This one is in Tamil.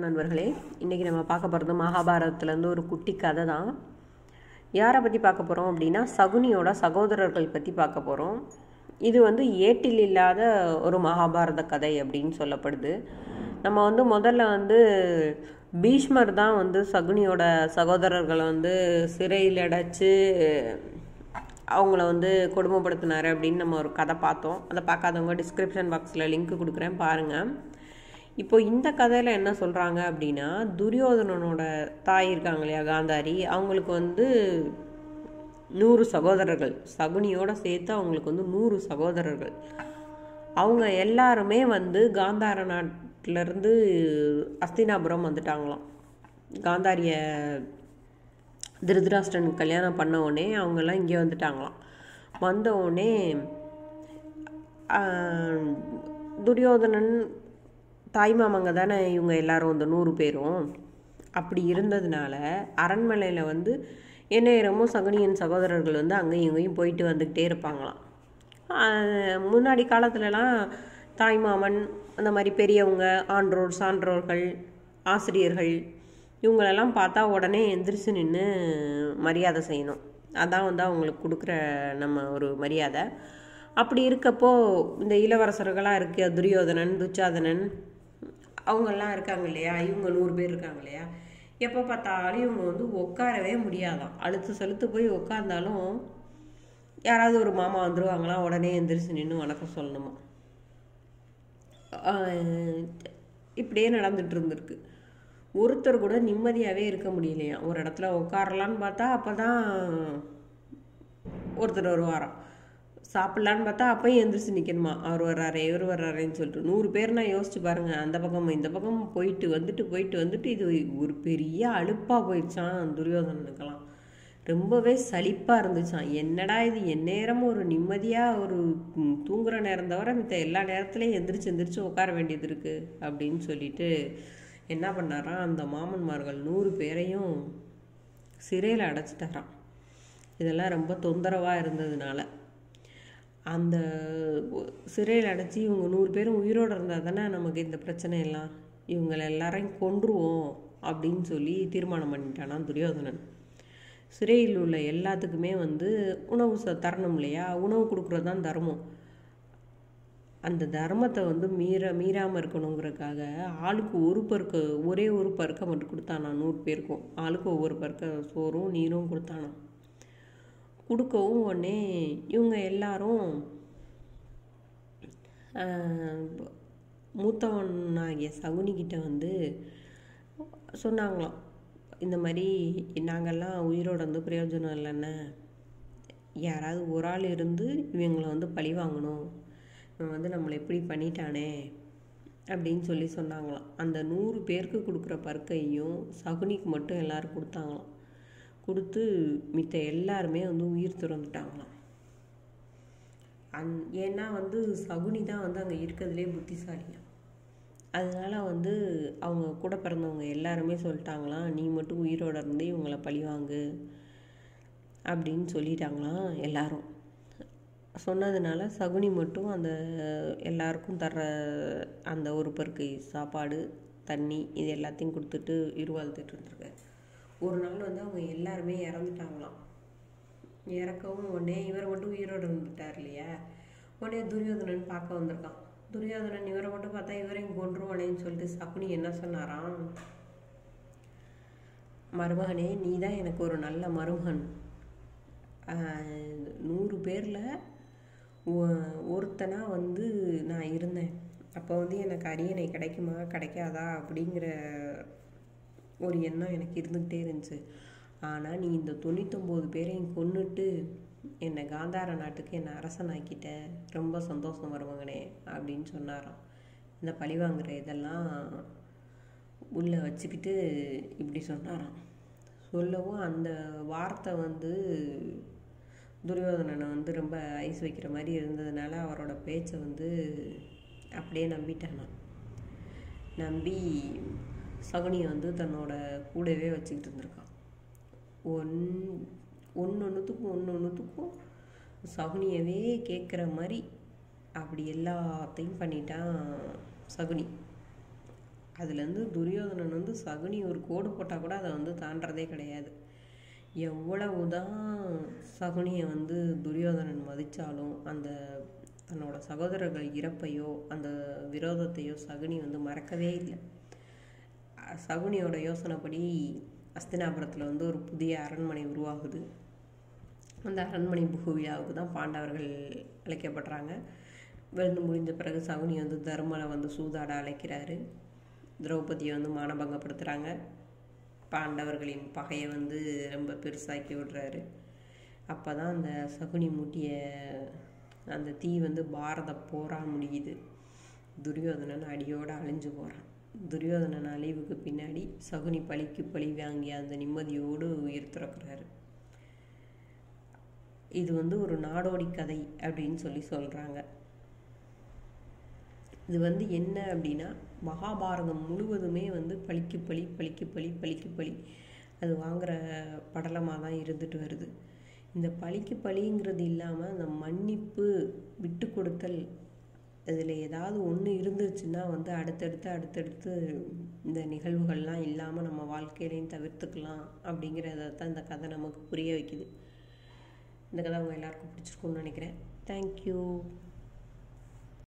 நண்பர்களே இன்றைக்கி நம்ம பார்க்க போகிறது மகாபாரதத்துலேருந்து ஒரு குட்டி கதை தான். யாரை பற்றி பார்க்க போகிறோம் அப்படின்னா சகுனியோட சகோதரர்கள் பற்றி பார்க்க போகிறோம் இது வந்து ஏட்டில் இல்லாத ஒரு மகாபாரத கதை அப்படின்னு சொல்லப்படுது. நம்ம வந்து முதல்ல வந்து பீஷ்மர் தான் வந்து சகுனியோட சகோதரர்களை வந்து சிறையில் அடைச்சி அவங்கள வந்து கொடுமைப்படுத்தினார் அப்படின்னு நம்ம ஒரு கதை பார்த்தோம். அதை பார்க்காதவங்க டிஸ்கிரிப்ஷன் பாக்ஸில் லிங்க் கொடுக்குறேன் பாருங்கள் இப்போ இந்த கதையில் என்ன சொல்கிறாங்க அப்படின்னா துரியோதனனோட தாய் இருக்காங்க இல்லையா காந்தாரி அவங்களுக்கு வந்து நூறு சகோதரர்கள். சகுனியோட சேர்த்து அவங்களுக்கு வந்து நூறு சகோதரர்கள். அவங்க எல்லாருமே வந்து காந்தார நாட்டிலேருந்து அஸ்தினாபுரம் வந்துட்டாங்களாம். காந்தாரிய திருதராஷ்டன் கல்யாணம் பண்ண உடனே அவங்கெல்லாம் இங்கே வந்துட்டாங்களாம். வந்த உடனே துரியோதனன் தாய்மாமங்க தானே இவங்க எல்லாரும் இந்த நூறு பேரும். அப்படி இருந்ததுனால அரண்மனையில் வந்து எந்நேரமும் சகுனியின் சகோதரர்கள் வந்து அங்கேயும் இங்கேயும் போயிட்டு வந்துக்கிட்டே இருப்பாங்களாம். முன்னாடி காலத்துலலாம் தாய்மாமன் அந்த மாதிரி பெரியவங்க ஆன்றோர் சான்றோர்கள் ஆசிரியர்கள் இவங்களெல்லாம் பார்த்தா உடனே எந்திரிச்சு நின்று மரியாதை செய்யணும். அதான் வந்து அவங்களுக்கு கொடுக்குற நம்ம ஒரு மரியாதை. அப்படி இருக்கப்போ இந்த இளவரசர்களாக இருக்க துரியோதனன் துச்சாதனன் அவங்கெல்லாம் இருக்காங்க இல்லையா? இவங்க நூறு பேர் இருக்காங்க இல்லையா? எப்போ பார்த்தாலும் இவங்க வந்து உட்காரவே முடியாதான். அழுத்து செலுத்து போய் உட்காந்தாலும் யாராவது ஒரு மாமா வந்துடுவாங்களாம் உடனே எந்திரிச்சு நின்று வணக்கம் சொல்லணுமா? இப்படியே நடந்துட்டு இருந்திருக்கு. ஒருத்தர் கூட நிம்மதியாகவே இருக்க முடியலையா? ஒரு இடத்துல உட்காரலான்னு பார்த்தா அப்போ தான் ஒருத்தர் வருவாராம். சாப்பிட்லான்னு பார்த்தா அப்பயும் எந்திரிச்சு நிற்கணுமா அவர் வர்றாரு இவர் வர்றாருன்னு சொல்லிட்டு. நூறு பேர் நான் யோசிச்சு பாருங்கள் அந்த பக்கம் இந்த பக்கம் போயிட்டு வந்துட்டு போயிட்டு வந்துட்டு இது ஒரு பெரிய அழுப்பாக போயிடுச்சான் துரியோதனனுக்கெல்லாம். ரொம்பவே சலிப்பாக இருந்துச்சான் என்னடா இது எந்நேரமும் ஒரு நிம்மதியாக ஒரு தூங்குற நேரம் தவிர மித்த எல்லா நேரத்துலையும் எந்திரிச்சு எந்திரிச்சு உட்கார வேண்டியது இருக்குது அப்படின்னு சொல்லிட்டு என்ன பண்ணாராம்? அந்த மாமன்மார்கள் நூறு பேரையும் சிறையில் அடைச்சிட்டாராம். இதெல்லாம் ரொம்ப தொந்தரவாக இருந்ததுனால. அந்த சிறையில் அடைச்சி இவங்க நூறு பேரும் உயிரோடு இருந்தால் தானே நமக்கு இந்த பிரச்சனை எல்லாம் இவங்களை எல்லாரையும் கொன்றுவோம் அப்படின்னு சொல்லி தீர்மானம் பண்ணிட்டானா துரியோதனன். சிறையில் உள்ள எல்லாத்துக்குமே வந்து உணவு ச தரணும் இல்லையா? உணவு கொடுக்குறது தான் தர்மம். அந்த தர்மத்தை வந்து மீற மீறாமல் இருக்கணுங்கிறதுக்காக ஆளுக்கு ஒரு பருக்க ஒரே ஒரு பருக்கை மட்டும் கொடுத்தானா நூறு பேருக்கும். ஆளுக்கு ஒவ்வொரு பருக்க சோறும் நீரும் கொடுத்தானா? கொடுக்கவும் உடனே இவங்க எல்லாரும் மூத்தவனாகிய சகுனிக்கிட்ட வந்து சொன்னாங்களாம் இந்த மாதிரி நாங்கள்லாம் உயிரோட வந்து பிரயோஜனம் இல்லைன்னு. யாராவது ஒரு ஆள் இருந்து இவங்களை வந்து பழி வாங்கணும். இவன் வந்து நம்மளை எப்படி பண்ணிட்டானே அப்படின்னு சொல்லி சொன்னாங்களாம். அந்த நூறு பேருக்கு கொடுக்குற பருக்கையும் சகுனிக்கு மட்டும் எல்லோரும் கொடுத்தாங்களாம். கொடுத்து மித்த எல்லாருமே வந்து உயிர் திறந்துட்டாங்களாம். அந் ஏன்னா வந்து சகுனி தான் வந்து அங்கே இருக்கிறதுலே புத்திசாலியாம். அதனால் வந்து அவங்க கூட பிறந்தவங்க எல்லாருமே சொல்லிட்டாங்களாம் நீ மட்டும் உயிரோட இருந்து இவங்கள பழிவாங்கு அப்படின்னு சொல்லிட்டாங்களாம் எல்லாரும். சொன்னதுனால சகுனி மட்டும் அந்த எல்லாருக்கும் தர்ற அந்த ஒரு பருக்கை சாப்பாடு தண்ணி இது எல்லாத்தையும் கொடுத்துட்டு இருவாழ்த்துட்டு இருந்திருக்காரு ஒரு நாள் வந்து அவங்க எல்லாருமே இறந்துட்டாங்களாம். இறக்கவும் உடனே இவரை மட்டும் உயிரோடு இருந்துட்டார் இல்லையா? உடனே துரியோதனன் பார்க்க வந்திருக்கான். துரியோதனன் இவரை மட்டும் பார்த்தா இவரையும் கொன்றுவானேன்னு சொல்லிட்டு சகுனி என்ன சொன்னாராம்? மருமகனே நீ தான் எனக்கு ஒரு நல்ல மருமகன். நூறு பேரில் ஒருத்தனாக வந்து நான் இருந்தேன். அப்போ வந்து எனக்கு அரியணை கிடைக்குமா? கிடைக்காதா? அப்படிங்கிற ஒரு எண்ணம் எனக்கு இருந்துக்கிட்டே இருந்துச்சு. ஆனால் நீ இந்த தொண்ணூத்தொம்பது பேரையும் கொண்டுட்டு என்னை காந்தார நாட்டுக்கு என்னை அரசனாக்கிட்ட ரொம்ப சந்தோஷம் வருவாங்கனே அப்படின்னு சொன்னாராம். இந்த பழி வாங்குற இதெல்லாம் உள்ளே வச்சுக்கிட்டு இப்படி சொன்னாராம். சொல்லவும் அந்த வார்த்தை வந்து துரியோதனனை வந்து ரொம்ப ஐஸ் வைக்கிற மாதிரி இருந்ததுனால அவரோட பேச்சை வந்து அப்படியே நம்பிட்டானான் நம்பி சகுனியை வந்து தன்னோட கூடவே வச்சுக்கிட்டு இருந்திருக்கான். ஒன் ஒன்று ஒன்றுத்துக்கும் ஒன்று ஒன்றுத்துக்கும் சகுனியவே கேட்குற மாதிரி அப்படி எல்லாத்தையும் பண்ணிட்டான் சகுனி. அதுலேருந்து துரியோதனன் வந்து சகுனி ஒரு கோடு போட்டால் கூட அதை வந்து தாண்டதே கிடையாது. எவ்வளவு தான் சகுனியை வந்து துரியோதனன் மதித்தாலும் அந்த தன்னோட சகோதரர்கள் இறப்பையோ அந்த விரோதத்தையோ சகுனி வந்து மறக்கவே இல்லை. சகுனியோட யோசனைப்படி அஸ்தினாபுரத்தில் வந்து ஒரு புதிய அரண்மனை உருவாகுது. அந்த அரண்மனை புகு விழாவுக்கு தான் பாண்டவர்கள் அழைக்கப்படுறாங்க. விருந்து முடிஞ்ச பிறகு சகுனி வந்து தர்மரை வந்து சூதாட அழைக்கிறாரு. திரௌபதியை வந்து மானபங்கப்படுத்துகிறாங்க பாண்டவர்களின் பகையை வந்து ரொம்ப பெருசாக்கி விடுறாரு. அப்போ தான் அந்த சகுனி மூட்டிய அந்த தீ வந்து பாரத போராக முடியுது. துரியோதனன் அடியோடு அழிஞ்சு போகிறான் துரியோதனன் அழிவுக்கு பின்னாடி சகுனி பழிக்கு பழி வாங்கி அந்த நிம்மதியோடு உயிர் துறக்கிறாரு. இது வந்து ஒரு நாடோடி கதை அப்படின்னு சொல்லி சொல்கிறாங்க இது வந்து என்ன அப்படின்னா மகாபாரதம் முழுவதுமே வந்து பழிக்கு பழி பழிக்கு பழி பழிக்கு பழி அது வாங்குற படலமாக தான் இருந்துட்டு வருது. இந்த பழிக்கு பழிங்கிறது இல்லாமல் அந்த மன்னிப்பு விட்டு கொடுத்தல் இதில் ஏதாவது ஒன்று இருந்துச்சுன்னா வந்து அடுத்தடுத்து அடுத்தடுத்து இந்த நிகழ்வுகள்லாம் இல்லாமல் நம்ம வாழ்க்கையிலையும் தவிர்த்துக்கலாம் அப்படிங்கிறத தான் இந்த கதை நமக்கு புரிய வைக்குது. இந்த கதை அவங்க எல்லாருக்கும் பிடிச்சிருக்கும்னு நினைக்கிறேன். தேங்க்யூ